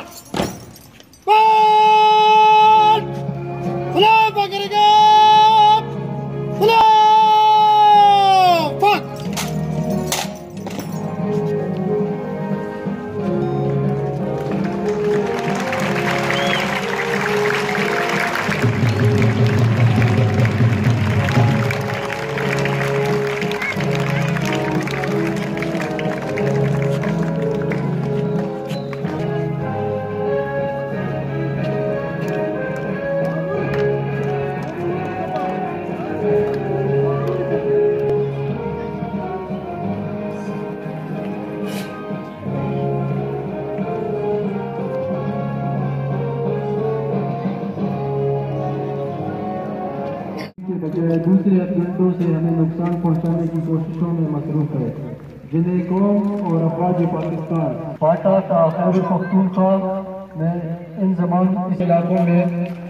가라! 골! 플라이 박이리가! 플라이 박! दूसरे एजेंटों से हमें नुकसान पहुँचाने की कोशिशों में मसरूफ है जिन्हें कौम और अफवाज पाकिस्तान पाटा का खैर पख्तूनख्वा में इन जमान इलाकों में